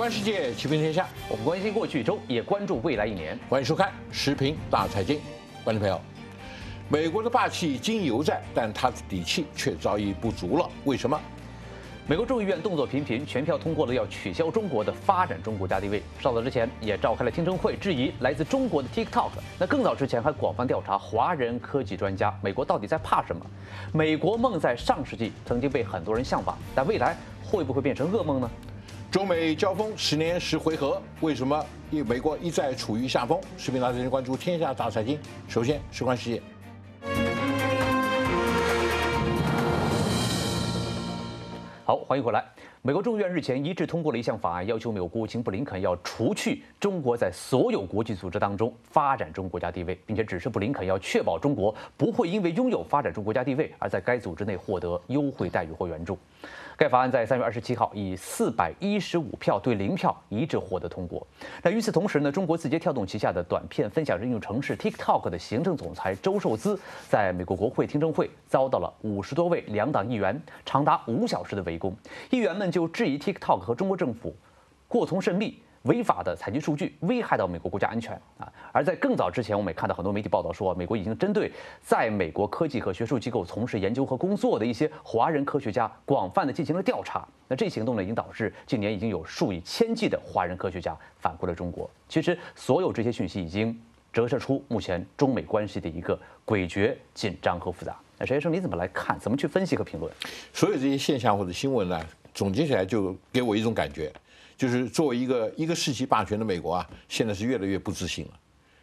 观世界，齐平天下。我们关心过去一周，也关注未来一年。欢迎收看《时评大财经》，观众朋友，美国的霸气今犹在，但他的底气却早已不足了。为什么？美国众议院动作频频，全票通过了要取消中国的发展中国家地位。稍早之前也召开了听证会，质疑来自中国的 TikTok。那更早之前还广泛调查华人科技专家。美国到底在怕什么？美国梦在上世纪曾经被很多人向往，但未来会不会变成噩梦呢？中美交锋十年十回合，为什么一美国一再处于下风？视频大财经关注天下大财经。首先，事关世界。好，欢迎回来。美国众议院日前一致通过了一项法案，要求美国国务卿布林肯要除去中国在所有国际组织当中发展中国家地位，并且指示布林肯要确保中国不会因为拥有发展中国家地位而在该组织内获得优惠待遇或援助。该法案在三月二十七号以四百一十五票对零票一致获得通过。那与此同时呢，中国字节跳动旗下的短片分享应用程式 TikTok 的行政总裁周受资在美国国会听证会遭到了五十多位两党议员长达五小时的围攻。议员们就质疑 TikTok 和中国政府过从甚密。违法的采集数据危害到美国国家安全啊！而在更早之前，我们也看到很多媒体报道说，美国已经针对在美国科技和学术机构从事研究和工作的一些华人科学家广泛的进行了调查。那这行动呢，已经导致近年已经有数以千计的华人科学家返回了中国。其实，所有这些讯息已经折射出目前中美关系的一个诡谲、紧张和复杂。那陈先生，你怎么来看？怎么去分析和评论？所有这些现象或者新闻呢？总结起来就给我一种感觉。就是作为一个一个世纪霸权的美国啊，现在是越来越不自信了。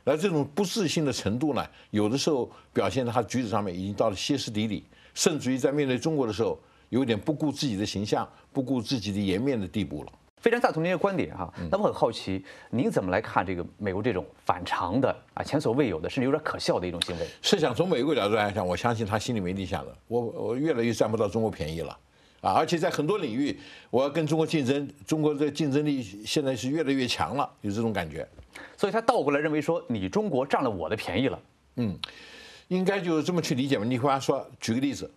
而这种不自信的程度呢，有的时候表现在他举止上面已经到了歇斯底里，甚至于在面对中国的时候，有点不顾自己的形象、不顾自己的颜面的地步了。非常赞同您的观点哈。那我很好奇，您怎么来看这个美国这种反常的啊、前所未有的，甚至有点可笑的一种行为？是想从美国角度来讲，我相信他心里没底想的。我我越来越占不到中国便宜了。啊，而且在很多领域，我要跟中国竞争，中国的竞争力现在是越来越强了，有这种感觉。所以他倒过来认为说，你中国占了我的便宜了。嗯，应该就这么去理解嘛。你比方说，举个例子，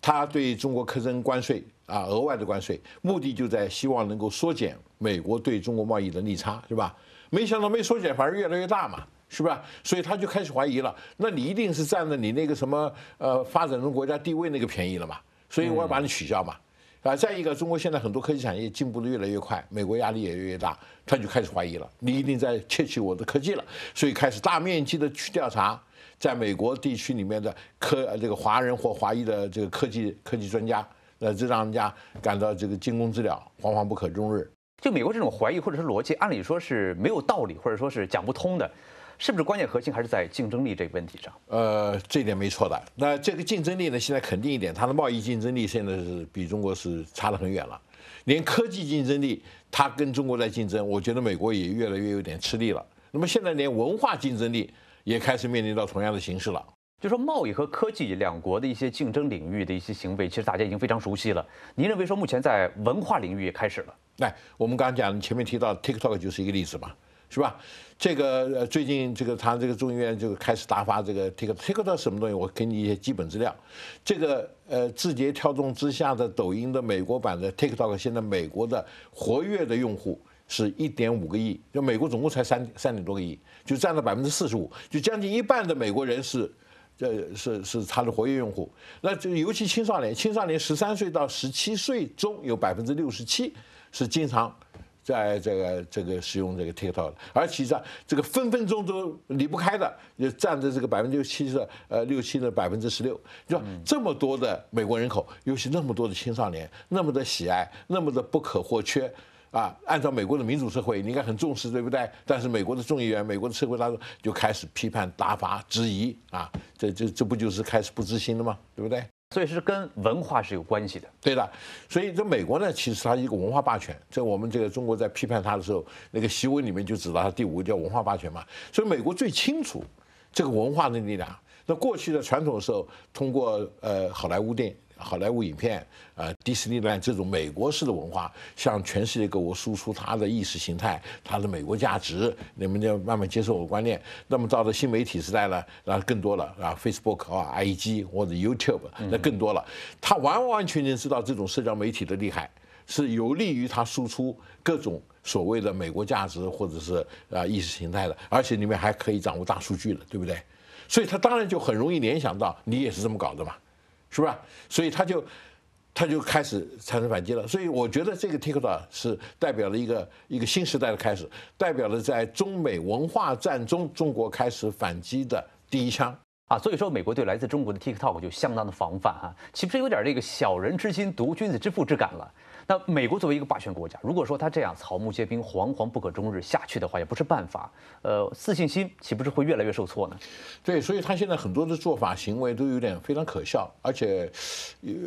他对中国苛征关税啊，额外的关税，目的就在希望能够缩减美国对中国贸易的逆差，是吧？没想到没缩减，反而越来越大嘛，是吧？所以他就开始怀疑了，那你一定是占了你那个什么呃发展中国家地位那个便宜了嘛？所以我要把你取消嘛。啊，再一个，中国现在很多科技产业进步的越来越快，美国压力也越来越大，他就开始怀疑了，你一定在窃取我的科技了，所以开始大面积的去调查，在美国地区里面的科这个华人或华裔的这个科技科技专家，呃，这让人家感到这个惊弓之鸟，惶惶不可终日。就美国这种怀疑或者是逻辑，按理说是没有道理，或者说是讲不通的。是不是关键核心还是在竞争力这个问题上？呃，这点没错的。那这个竞争力呢？现在肯定一点，它的贸易竞争力现在是比中国是差得很远了。连科技竞争力，它跟中国在竞争，我觉得美国也越来越有点吃力了。那么现在连文化竞争力也开始面临到同样的形势了。就说贸易和科技两国的一些竞争领域的一些行为，其实大家已经非常熟悉了。您认为说目前在文化领域也开始了？来，我们刚刚讲前面提到 TikTok 就是一个例子嘛。是吧？这个呃，最近这个他这个众议院就开始大发这个 TikTok，TikTok 什么东西？我给你一些基本资料。这个呃，字节跳动之下的抖音的美国版的 TikTok，现在美国的活跃的用户是一点五个亿，就美国总共才三三点多个亿，就占了百分之四十五，就将近一半的美国人是，这是是他的活跃用户。那就尤其青少年，青少年十三岁到十七岁中有百分之六十七是经常。在这个这个使用这个 TikTok，而其实这个分分钟都离不开的，就占着这个百分之六七的呃六七的百分之十六，就这么多的美国人口，尤其那么多的青少年，那么的喜爱，那么的不可或缺啊！按照美国的民主社会，你应该很重视，对不对？但是美国的众议员、美国的社会大众就开始批判、打发质疑啊！这这这不就是开始不自信了吗？对不对？所以是跟文化是有关系的，对的。所以这美国呢，其实它一个文化霸权。在我们这个中国在批判它的时候，那个习文里面就指到它第五个叫文化霸权嘛。所以美国最清楚这个文化的力量。那过去的传统的时候，通过呃好莱坞电影。好莱坞影片，呃，迪士尼的这种美国式的文化，向全世界各国输出它的意识形态、它的美国价值，你们就慢慢接受我的观念。那么到了新媒体时代呢，然后更多了啊，Facebook 啊，IG 或者 YouTube，那更多了。他完完全全知道这种社交媒体的厉害，是有利于他输出各种所谓的美国价值或者是啊意识形态的，而且里面还可以掌握大数据的，对不对？所以他当然就很容易联想到你也是这么搞的嘛，是吧？所以他就他就开始产生反击了。所以我觉得这个 TikTok 是代表了一个一个新时代的开始，代表了在中美文化战中中国开始反击的第一枪。啊，所以说美国对来自中国的 TikTok 就相当的防范哈，岂不是有点这个小人之心夺君子之腹之感了？那美国作为一个霸权国家，如果说他这样草木皆兵、惶惶不可终日下去的话，也不是办法。呃，自信心岂不是会越来越受挫呢？对，所以他现在很多的做法行为都有点非常可笑，而且，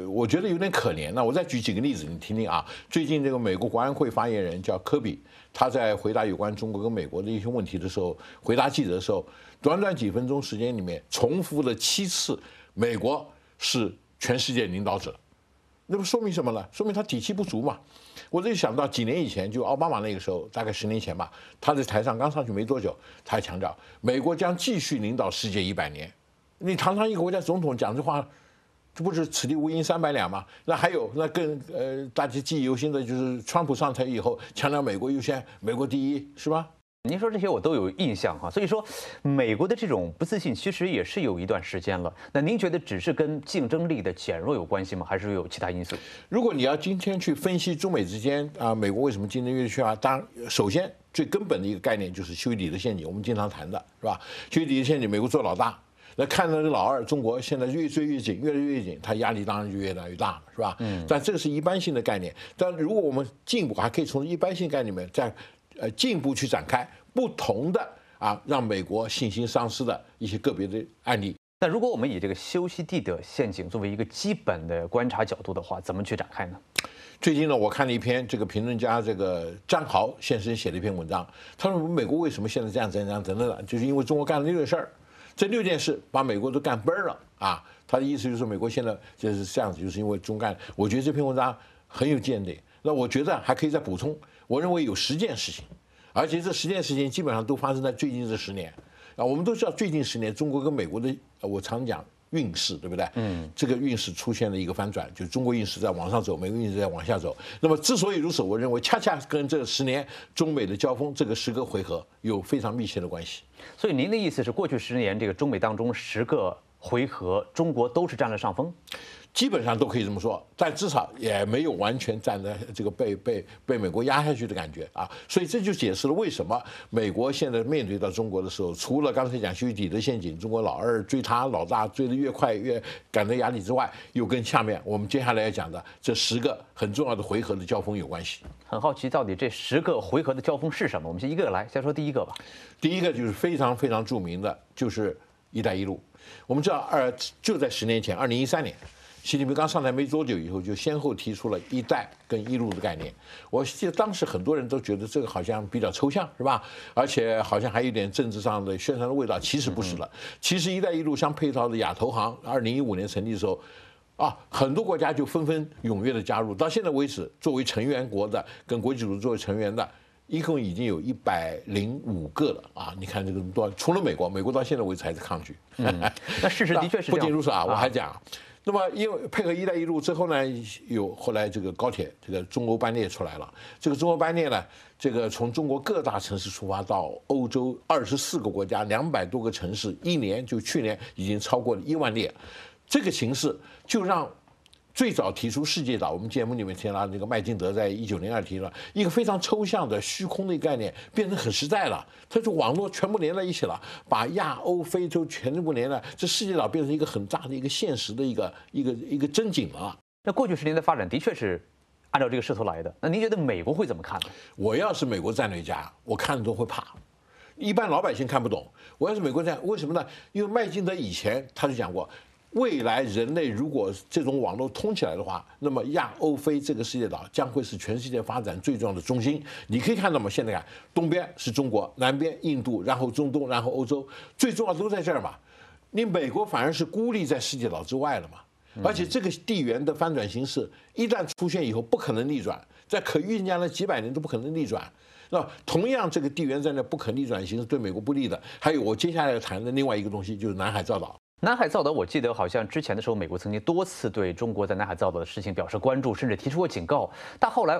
我觉得有点可怜。那我再举几个例子，你听听啊。最近这个美国国安会发言人叫科比，他在回答有关中国跟美国的一些问题的时候，回答记者的时候，短短几分钟时间里面重复了七次“美国是全世界领导者”。那不说明什么呢？说明他底气不足嘛。我就想到几年以前，就奥巴马那个时候，大概十年前吧，他在台上刚上去没多久，他还强调美国将继续领导世界一百年。你堂堂一个国家总统讲这话，这不是此地无银三百两吗？那还有那更呃大家记忆犹新的就是川普上台以后强调美国优先、美国第一，是吧？您说这些我都有印象哈，所以说美国的这种不自信其实也是有一段时间了。那您觉得只是跟竞争力的减弱有关系吗？还是有其他因素？如果你要今天去分析中美之间啊，美国为什么竞争越去啊？当然，首先最根本的一个概念就是修理的陷阱，我们经常谈的是吧？修理的陷阱，美国做老大，那看到这老二中国现在越追越紧，越来越紧，它压力当然就越来越大了，是吧？嗯。但这个是一般性的概念，但如果我们进一步还可以从一般性概念里面再。呃，进一步去展开不同的啊，让美国信心丧失的一些个别的案例。那如果我们以这个休昔地的陷阱作为一个基本的观察角度的话，怎么去展开呢？最近呢，我看了一篇这个评论家这个张豪先生写的一篇文章，他说美国为什么现在这样这样等等的，就是因为中国干了六件事儿，这六件事把美国都干崩了啊。他的意思就是，美国现在就是这样子，就是因为中干。我觉得这篇文章很有见地。那我觉得还可以再补充。我认为有十件事情，而且这十件事情基本上都发生在最近这十年啊。我们都知道，最近十年中国跟美国的，我常讲运势，对不对？嗯。这个运势出现了一个翻转，就中国运势在往上走，美国运势在往下走。那么之所以如此，我认为恰恰跟这十年中美的交锋这个十个回合有非常密切的关系。所以您的意思是，过去十年这个中美当中十个回合，中国都是占了上风？基本上都可以这么说，但至少也没有完全站在这个被被被美国压下去的感觉啊，所以这就解释了为什么美国现在面对到中国的时候，除了刚才讲修底的陷阱，中国老二追他老大追得越快越感到压力之外，又跟下面我们接下来要讲的这十个很重要的回合的交锋有关系。很好奇，到底这十个回合的交锋是什么？我们先一个个来，先说第一个吧。第一个就是非常非常著名的，就是“一带一路”。我们知道，二就在十年前，二零一三年。习近平刚上台没多久以后，就先后提出了一带跟一路的概念。我记得当时很多人都觉得这个好像比较抽象，是吧？而且好像还有点政治上的宣传的味道。其实不是了。其实一带一路相配套的亚投行，二零一五年成立的时候，啊，很多国家就纷纷踊跃的加入。到现在为止，作为成员国的，跟国际组织作为成员的，一共已经有一百零五个了啊！你看这个多，除了美国，美国到现在为止还是抗拒。那事实的确是 不仅如此啊，我还讲。那么，因为配合“一带一路”之后呢，有后来这个高铁，这个中欧班列出来了。这个中欧班列呢，这个从中国各大城市出发到欧洲二十四个国家，两百多个城市，一年就去年已经超过了一万列。这个形式就让。最早提出世界岛，我们节目里面提到那个麦金德在一九零二提了一个非常抽象的虚空的概念，变成很实在了。他说网络全部连在一起了，把亚欧非洲全部连了，这世界岛变成一个很大的一个现实的一个一个一个真景了。那过去十年的发展的确是按照这个势头来的。那您觉得美国会怎么看呢？我要是美国战略家，我看着都会怕。一般老百姓看不懂。我要是美国战，为什么呢？因为麦金德以前他就讲过。未来人类如果这种网络通起来的话，那么亚欧非这个世界岛将会是全世界发展最重要的中心。你可以看到吗？现在看东边是中国，南边印度，然后中东，然后欧洲，最重要都在这儿嘛。你美国反而是孤立在世界岛之外了嘛。而且这个地缘的翻转形势一旦出现以后，不可能逆转，在可预见的几百年都不可能逆转。那同样，这个地缘战略不可逆转形势对美国不利的，还有我接下来要谈的另外一个东西，就是南海造岛。南海造岛，我记得好像之前的时候，美国曾经多次对中国在南海造岛的事情表示关注，甚至提出过警告。但后来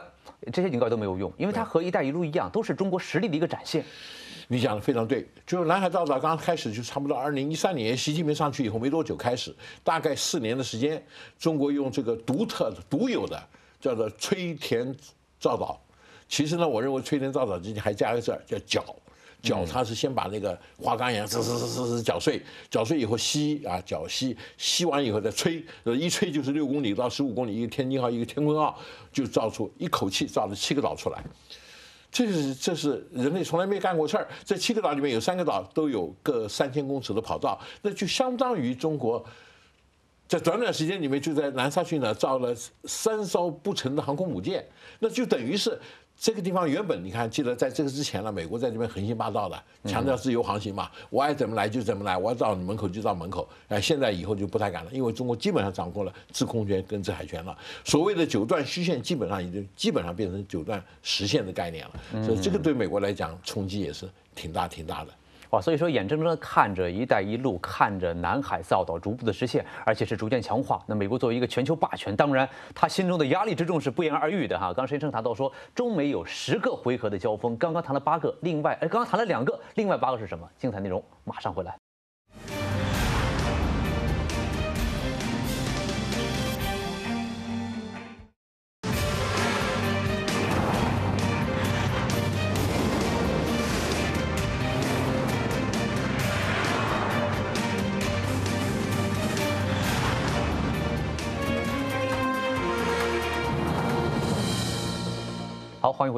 这些警告都没有用，因为它和“一带一路”一样，都是中国实力的一个展现。你讲的非常对，就是南海造岛刚开始就差不多二零一三年，习近平上去以后没多久开始，大概四年的时间，中国用这个独特的、独有的叫做吹填造岛。其实呢，我认为吹填造岛之前还加个字儿叫搅，搅它是先把那个花岗岩滋滋滋滋滋搅碎，搅碎以后吸啊搅吸，吸完以后再吹，一吹就是六公里到十五公里，一个天津号一个天鲲号就造出一口气造了七个岛出来。这是这是人类从来没干过事儿。这七个岛里面有三个岛都有各三千公尺的跑道，那就相当于中国在短短时间里面就在南沙群岛造了三艘不成的航空母舰，那就等于是。这个地方原本你看，记得在这个之前呢，美国在这边横行霸道的，强调自由航行嘛，我爱怎么来就怎么来，我要到你门口就到门口。哎，现在以后就不太敢了，因为中国基本上掌握了制空权跟制海权了。所谓的九段虚线，基本上已经基本上变成九段实线的概念了。所以这个对美国来讲冲击也是挺大挺大的。哇，所以说眼睁睁的看着“一带一路”，看着南海造岛逐步的实现，而且是逐渐强化。那美国作为一个全球霸权，当然他心中的压力之重是不言而喻的哈。刚刚申生谈到说，中美有十个回合的交锋，刚刚谈了八个，另外哎，刚刚谈了两个，另外八个是什么？精彩内容马上回来。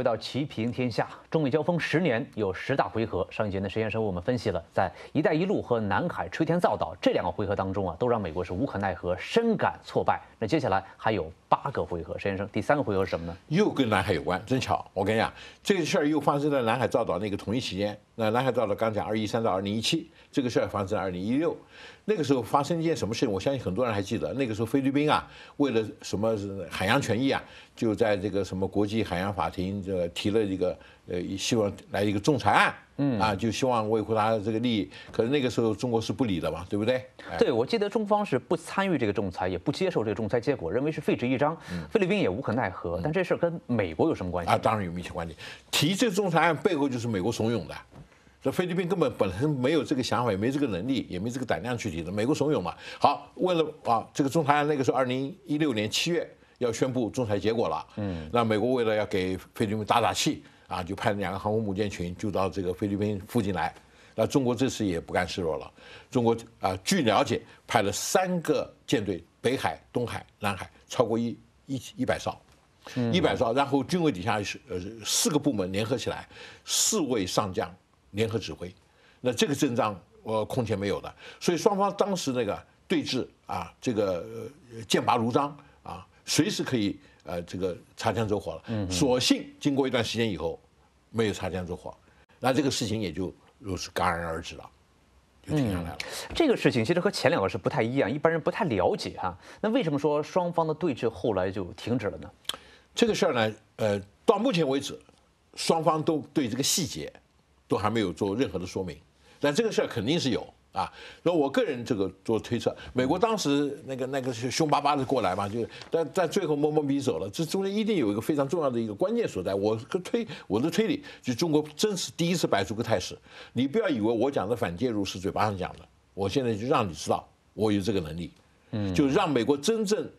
到齐平天下。中美交锋十年，有十大回合。上一节呢，实验生为我们分析了，在“一带一路”和南海吹填造岛这两个回合当中啊，都让美国是无可奈何，深感挫败。那接下来还有八个回合，实验生第三个回合是什么呢？又跟南海有关，真巧。我跟你讲，这个事儿又发生在南海造岛那个同一期间。那南海造岛刚讲二一三到二零一七，这个事儿发生在二零一六。那个时候发生一件什么事情？我相信很多人还记得。那个时候菲律宾啊，为了什么海洋权益啊，就在这个什么国际海洋法庭这提了一个呃，希望来一个仲裁案，嗯啊，就希望维护他的这个利益。可是那个时候中国是不理的嘛，对不对？对，我记得中方是不参与这个仲裁，也不接受这个仲裁结果，认为是废纸一张。菲律宾也无可奈何。但这事儿跟美国有什么关系？啊，当然有密切关系。提这个仲裁案背后就是美国怂恿的。这菲律宾根本本身没有这个想法，也没这个能力，也没这个胆量去提的。美国怂恿嘛。好，为了啊，这个仲裁案那个时候二零一六年七月要宣布仲裁结果了。嗯。那美国为了要给菲律宾打打气啊，就派两个航空母舰群就到这个菲律宾附近来。那中国这次也不甘示弱了。中国啊，据了解派了三个舰队，北海、东海、南海，超过一一一百艘，一百艘。然后军委底下是呃四个部门联合起来，四位上将。联合指挥，那这个阵仗我空前没有的，所以双方当时那个对峙啊，这个剑拔弩张啊，随时可以呃这个擦枪走火了。嗯，所幸经过一段时间以后，没有擦枪走火，那这个事情也就如此戛然而止了，就停下来了。这个事情其实和前两个是不太一样，一般人不太了解哈。那为什么说双方的对峙后来就停止了呢？这个事儿呢，呃，到目前为止，双方都对这个细节。都还没有做任何的说明，但这个事儿肯定是有啊。那我个人这个做推测，美国当时那个那个是凶巴巴的过来嘛，就但但最后摸摸鼻走了。这中间一定有一个非常重要的一个关键所在。我推我的推理，就中国真是第一次摆出个态势。你不要以为我讲的反介入是嘴巴上讲的，我现在就让你知道我有这个能力，嗯，就让美国真正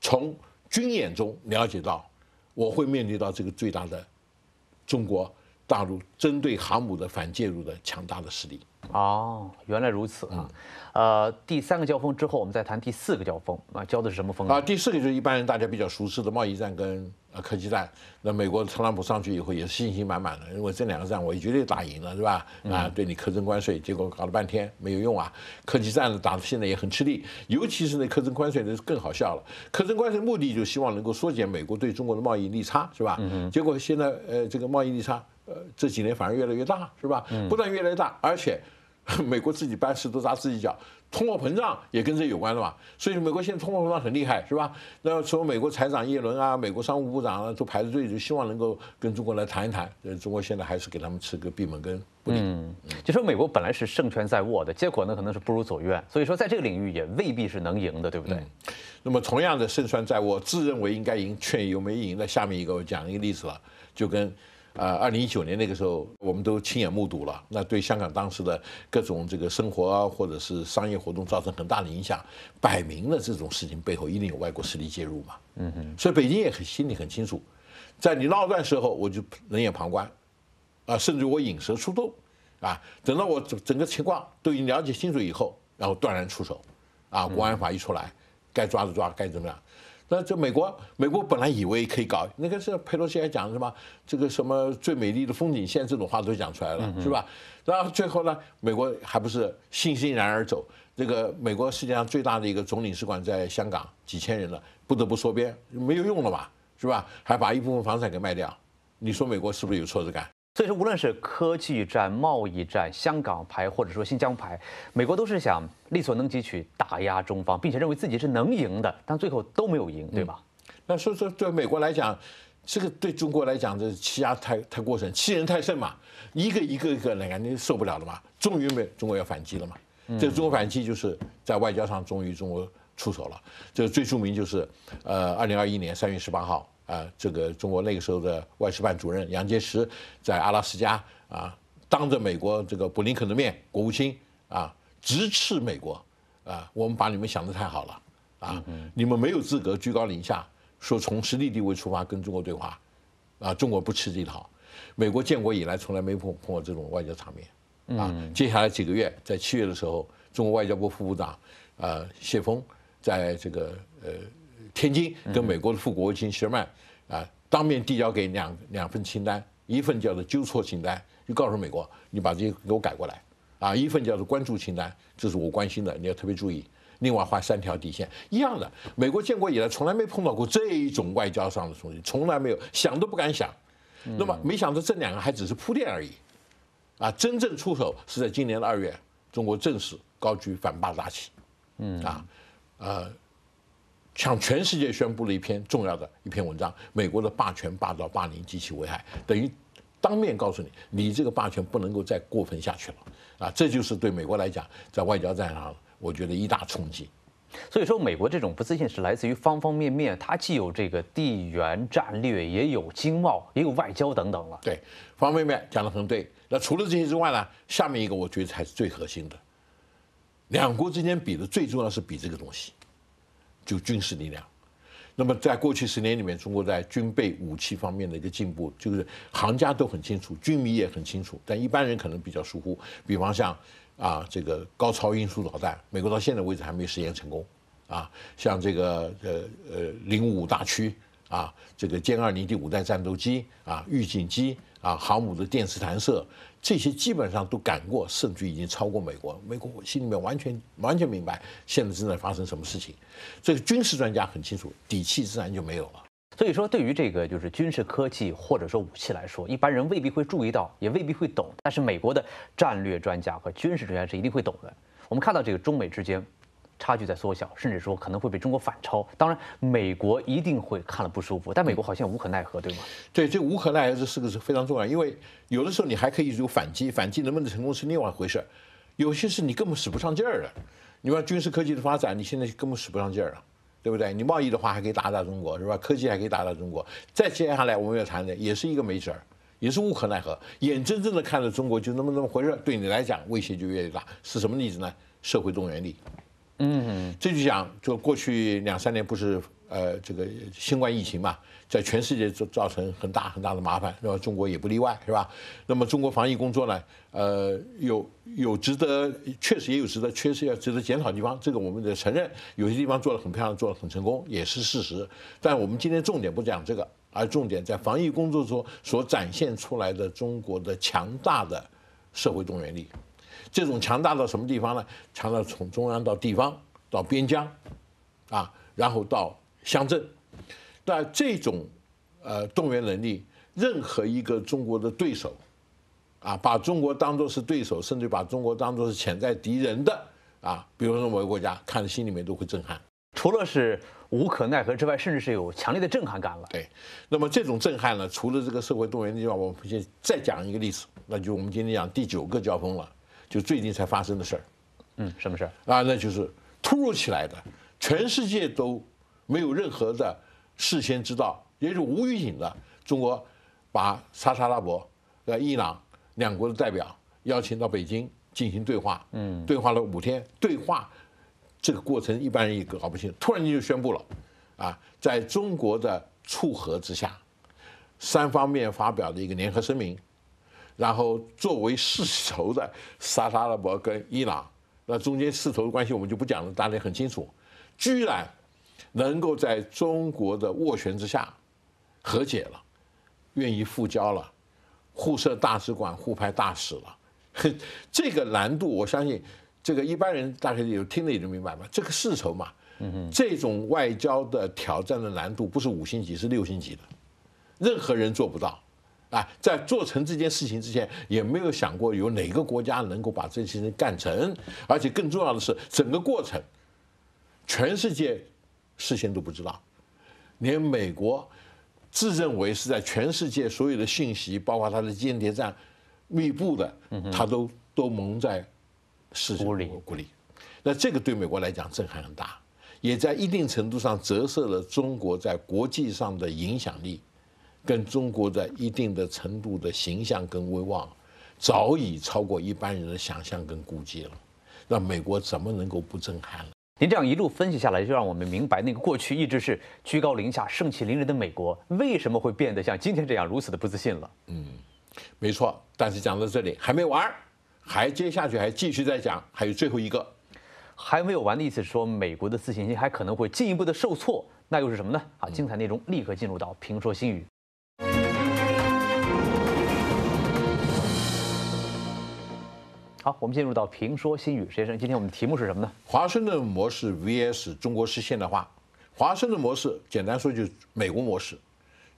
从军演中了解到我会面对到这个最大的中国。大陆针对航母的反介入的强大的实力。哦，原来如此啊。呃，第三个交锋之后，我们再谈第四个交锋啊，交的是什么锋啊？第四个就是一般人大家比较熟知的贸易战跟呃科技战。那美国特朗普上去以后也是信心满满的，认为这两个战我绝对打赢了，是吧？啊，对你苛征关税，结果搞了半天没有用啊。科技战打的现在也很吃力，尤其是那苛征关税的更好笑了。苛征关税目的就希望能够缩减美国对中国的贸易逆差，是吧？结果现在呃这个贸易逆差。呃，这几年反而越来越大，是吧？不但越来越大，而且 美国自己办事都砸自己脚，通货膨胀也跟这有关的嘛。所以美国现在通货膨胀很厉害，是吧？那从美国财长耶伦啊，美国商务部长啊，都排着队，就希望能够跟中国来谈一谈。呃，中国现在还是给他们吃个闭门羹。嗯，就说美国本来是胜券在握的，结果呢可能是不如所愿。所以说在这个领域也未必是能赢的，对不对？那么同样的胜券在握，自认为应该赢，却又没赢的。下面一个我讲一个例子了，就跟。呃，二零一九年那个时候，我们都亲眼目睹了，那对香港当时的各种这个生活啊，或者是商业活动造成很大的影响，摆明了这种事情背后一定有外国势力介入嘛。嗯哼。所以北京也很心里很清楚，在你闹乱时候，我就冷眼旁观，啊，甚至我引蛇出洞，啊，等到我整整个情况都已经了解清楚以后，然后断然出手，啊，国安法一出来，该抓的抓，该怎么样。那这美国，美国本来以为可以搞，那个是佩洛西还讲什么这个什么最美丽的风景线这种话都讲出来了，是吧？然后最后呢，美国还不是悻悻然而走？这个美国世界上最大的一个总领事馆在香港，几千人了，不得不缩编，没有用了嘛，是吧？还把一部分房产给卖掉，你说美国是不是有挫折感？所以说，无论是科技战、贸易战、香港牌，或者说新疆牌，美国都是想力所能及去打压中方，并且认为自己是能赢的，但最后都没有赢，对吧？那所以说，对美国来讲，这个对中国来讲，这欺压太太过甚，欺人太甚嘛，一个一个一个那肯定受不了了嘛。终于美中国要反击了嘛，这中国反击就是在外交上终于中国出手了。这个最著名就是，呃，二零二一年三月十八号。啊，这个中国那个时候的外事办主任杨洁篪在阿拉斯加啊，当着美国这个布林肯的面，国务卿啊，直斥美国啊，我们把你们想得太好了啊，你们没有资格居高临下说从实力地位出发跟中国对话啊，中国不吃这一套，美国建国以来从来没碰碰过这种外交场面啊。接下来几个月，在七月的时候，中国外交部副部长呃谢峰在这个呃。天津跟美国的副国务卿希尔曼啊，当面递交给两两份清单，一份叫做纠错清单，就告诉美国，你把这些给我改过来，啊，一份叫做关注清单，这是我关心的，你要特别注意。另外画三条底线，一样的。美国建国以来从来没碰到过这一种外交上的东西，从来没有想都不敢想。那么没想到这两个还只是铺垫而已，啊，真正出手是在今年的二月，中国正式高举反霸大旗，嗯啊，呃。向全世界宣布了一篇重要的一篇文章：美国的霸权、霸道、霸凌及其危害，等于当面告诉你，你这个霸权不能够再过分下去了啊！这就是对美国来讲，在外交战上，我觉得一大冲击。所以说，美国这种不自信是来自于方方面面，它既有这个地缘战略，也有经贸，也有外交等等了。对，方方面面讲得很对。那除了这些之外呢？下面一个我觉得才是最核心的，两国之间比的最重要是比这个东西。就军事力量，那么在过去十年里面，中国在军备武器方面的一个进步，就是行家都很清楚，军迷也很清楚，但一般人可能比较疏忽。比方像啊，这个高超音速导弹，美国到现在为止还没实验成功啊。像这个呃呃零五大驱啊，这个歼二零第五代战斗机啊，预警机啊，航母的电磁弹射。这些基本上都赶过，甚至已经超过美国。美国心里面完全完全明白现在正在发生什么事情。这个军事专家很清楚，底气自然就没有了。所以说，对于这个就是军事科技或者说武器来说，一般人未必会注意到，也未必会懂。但是美国的战略专家和军事专家是一定会懂的。我们看到这个中美之间。差距在缩小，甚至说可能会被中国反超。当然，美国一定会看了不舒服，但美国好像无可奈何，对吗？对，这无可奈何这四个字非常重要，因为有的时候你还可以有反击，反击能不能成功是另外一回事有些事你根本使不上劲儿的。你说军事科技的发展，你现在根本使不上劲儿了，对不对？你贸易的话还可以打打中国，是吧？科技还可以打打中国。再接下来我们要谈的也是一个没准儿，也是无可奈何，眼睁睁的看着中国就那么那么回事对你来讲威胁就越大。是什么例子呢？社会动员力。嗯，这就讲，就过去两三年不是呃这个新冠疫情嘛，在全世界造造成很大很大的麻烦，是吧？中国也不例外，是吧？那么中国防疫工作呢，呃，有有值得，确实也有值得，确实要值得检讨的地方，这个我们得承认，有些地方做得很漂亮，做得很成功，也是事实。但我们今天重点不讲这个，而重点在防疫工作中所展现出来的中国的强大的社会动员力。这种强大到什么地方呢？强大从中央到地方到边疆，啊，然后到乡镇，那这种呃动员能力，任何一个中国的对手，啊，把中国当作是对手，甚至把中国当作是潜在敌人的啊，比如说某个国家，看心里面都会震撼。除了是无可奈何之外，甚至是有强烈的震撼感了。对，那么这种震撼呢，除了这个社会动员的地方，我们先再讲一个例子，那就我们今天讲第九个交锋了，就最近才发生的事儿。嗯，什么事儿？啊，那就是突如其来的，全世界都没有任何的事先知道，也是无预警的，中国把沙特阿拉伯、呃伊朗两国的代表邀请到北京进行对话。嗯，对话了五天，对话。这个过程一般人也搞不清，突然间就宣布了，啊，在中国的促和之下，三方面发表的一个联合声明，然后作为世仇的沙特阿拉伯跟伊朗，那中间世仇的关系我们就不讲了，大家很清楚，居然能够在中国的斡旋之下和解了，愿意复交了，互设大使馆，互派大使了，这个难度我相信。这个一般人大概有听了也就明白嘛，这个世仇嘛，这种外交的挑战的难度不是五星级，是六星级的，任何人做不到，啊，在做成这件事情之前，也没有想过有哪个国家能够把这件事情干成，而且更重要的是，整个过程，全世界事先都不知道，连美国自认为是在全世界所有的信息，包括他的间谍站密布的，他都都蒙在。是孤立，孤立。那这个对美国来讲震撼很大，也在一定程度上折射了中国在国际上的影响力，跟中国的一定的程度的形象跟威望，早已超过一般人的想象跟估计了。那美国怎么能够不震撼呢？您这样一路分析下来，就让我们明白，那个过去一直是居高临下、盛气凌人的美国，为什么会变得像今天这样如此的不自信了？嗯，没错。但是讲到这里还没完。还接下去还继续再讲，还有最后一个，还没有完的意思是说，美国的自信心还可能会进一步的受挫，那又是什么呢？好，精彩内容立刻进入到评说新语。好，我们进入到评说新语，先生，今天我们的题目是什么呢？华盛顿模式 vs 中国式现代化。华盛顿模式简单说就是美国模式，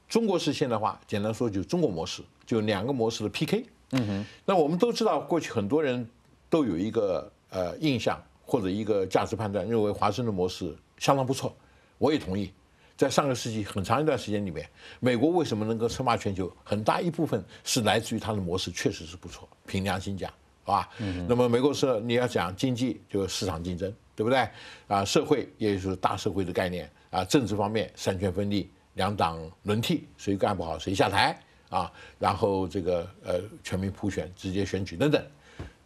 中国式现代化简单说就是中国模式，就两个模式的 PK。嗯哼，那我们都知道，过去很多人都有一个呃印象或者一个价值判断，认为华盛顿模式相当不错。我也同意，在上个世纪很长一段时间里面，美国为什么能够称霸全球，很大一部分是来自于它的模式确实是不错。凭良心讲，好吧？嗯。那么美国是你要讲经济，就是市场竞争，对不对？啊，社会也就是大社会的概念啊，政治方面三权分立，两党轮替，谁干不好谁下台。啊，然后这个呃，全民普选、直接选举等等，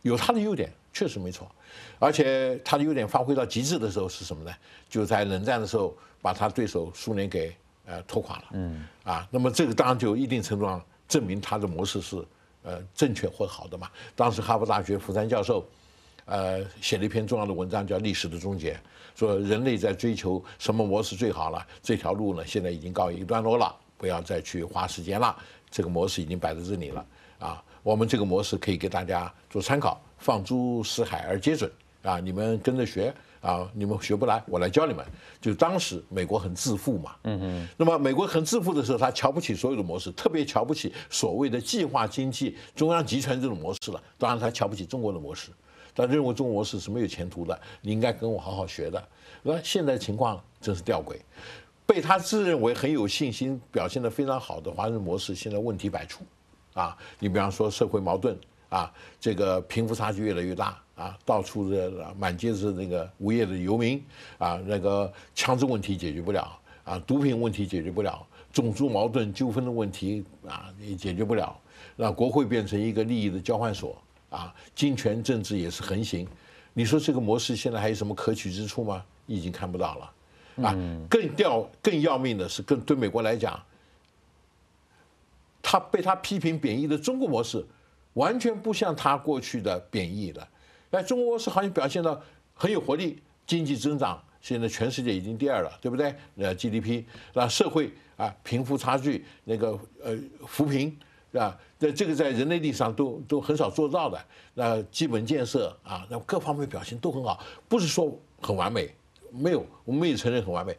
有它的优点，确实没错。而且它的优点发挥到极致的时候是什么呢？就在冷战的时候，把他对手苏联给呃拖垮了。嗯。啊，那么这个当然就一定程度上证明他的模式是呃正确或好的嘛。当时哈佛大学福山教授呃写了一篇重要的文章，叫《历史的终结》，说人类在追求什么模式最好了，这条路呢现在已经告一段落了，不要再去花时间了。这个模式已经摆在这里了啊，我们这个模式可以给大家做参考，放诸四海而皆准啊！你们跟着学啊，你们学不来，我来教你们。就当时美国很自负嘛，嗯嗯。那么美国很自负的时候，他瞧不起所有的模式，特别瞧不起所谓的计划经济、中央集权这种模式了。当然，他瞧不起中国的模式，他认为中国模式是没有前途的，你应该跟我好好学的。那现在情况真是吊诡。被他自认为很有信心、表现得非常好的华人模式，现在问题百出，啊，你比方说社会矛盾啊，这个贫富差距越来越大啊，到处的满街是那个无业的游民啊，那个枪支问题解决不了啊，毒品问题解决不了，种族矛盾纠纷的问题啊也解决不了，让国会变成一个利益的交换所啊，金权政治也是横行，你说这个模式现在还有什么可取之处吗？已经看不到了。啊，更掉更要命的是，更对美国来讲，他被他批评贬义的中国模式，完全不像他过去的贬义的。哎，中国是好像表现的很有活力，经济增长现在全世界已经第二了，对不对？呃，GDP，那社会啊，贫富差距那个呃扶贫是吧？那这个在人类历史上都都很少做到的。那基本建设啊，那各方面表现都很好，不是说很完美。没有，我们也承认很完美，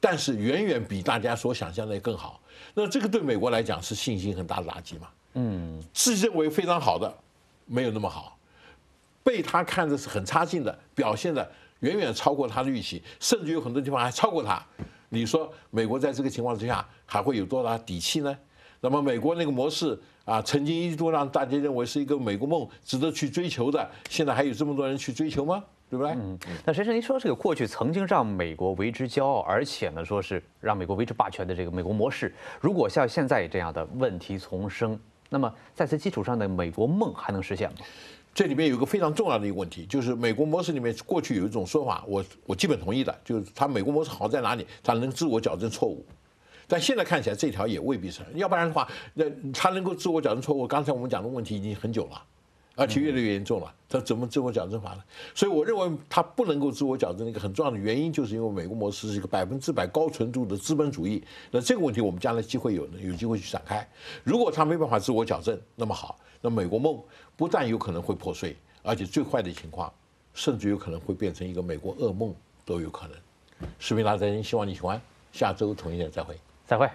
但是远远比大家所想象的更好。那这个对美国来讲是信心很大的打击嘛？嗯，自认为非常好的，没有那么好，被他看着是很差劲的，表现的远远超过他的预期，甚至有很多地方还超过他。你说美国在这个情况之下还会有多大底气呢？那么美国那个模式啊，曾经一度让大家认为是一个美国梦，值得去追求的，现在还有这么多人去追求吗？对不对？嗯。那先生，您说这个过去曾经让美国为之骄傲，而且呢，说是让美国为之霸权的这个美国模式，如果像现在这样的问题丛生，那么在此基础上的美国梦还能实现吗？这里面有个非常重要的一个问题，就是美国模式里面过去有一种说法，我我基本同意的，就是它美国模式好在哪里？它能自我矫正错误。但现在看起来这条也未必成，要不然的话，那它能够自我矫正错误。刚才我们讲的问题已经很久了。而且越来越严重了，他怎么自我矫正法呢？所以我认为他不能够自我矫正的一个很重要的原因，就是因为美国模式是一个百分之百高纯度的资本主义。那这个问题我们将来机会有有机会去展开。如果他没办法自我矫正，那么好，那美国梦不但有可能会破碎，而且最坏的情况，甚至有可能会变成一个美国噩梦都有可能。视频大家再见，希望你喜欢，下周同一点再会，再会。